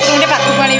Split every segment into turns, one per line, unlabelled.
兄弟，把头管理。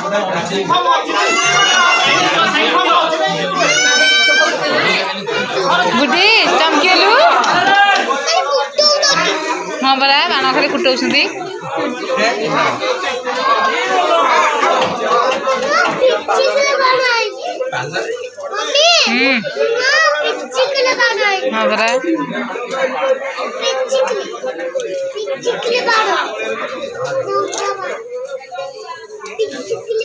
गुडी
चमकेलु ହଁ ପରା ବାଣ ଖାଲି କୁଟଉଛନ୍ତି ହଁ ପରା
Thank you.